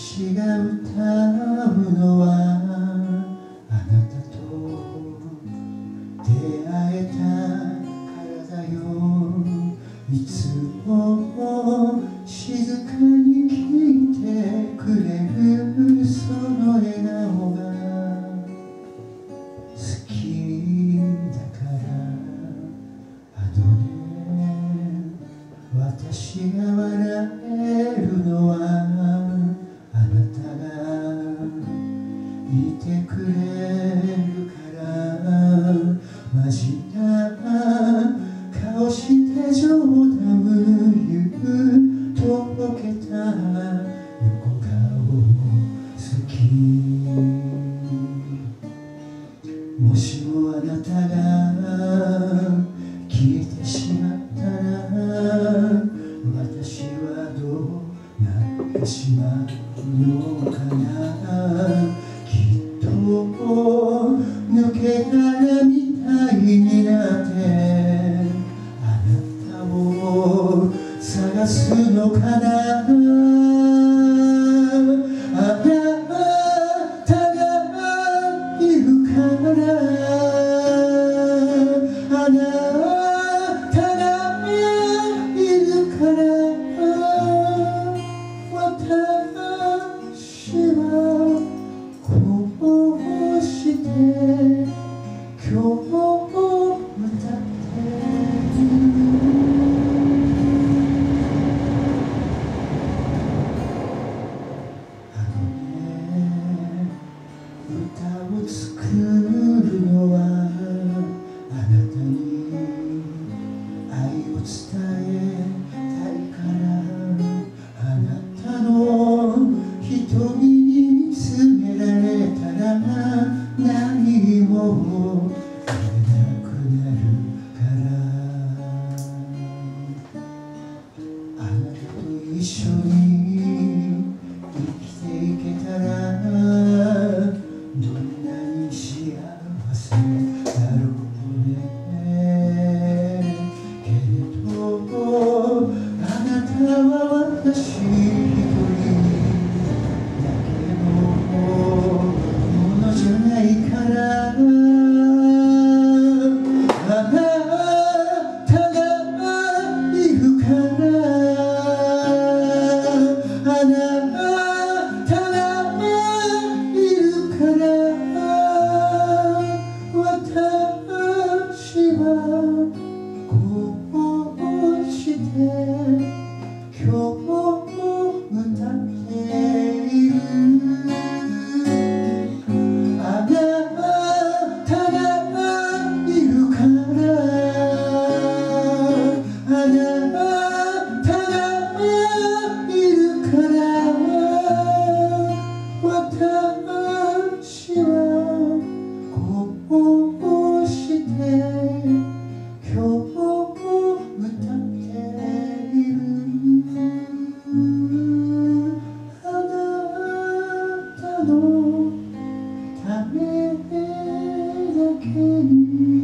私が歌う私が笑えるのはあなたがいてくれるからマジな顔して冗談言うとぼけた横顔好きもしもあなたがまうのかな。きっと Mm-hmm. You.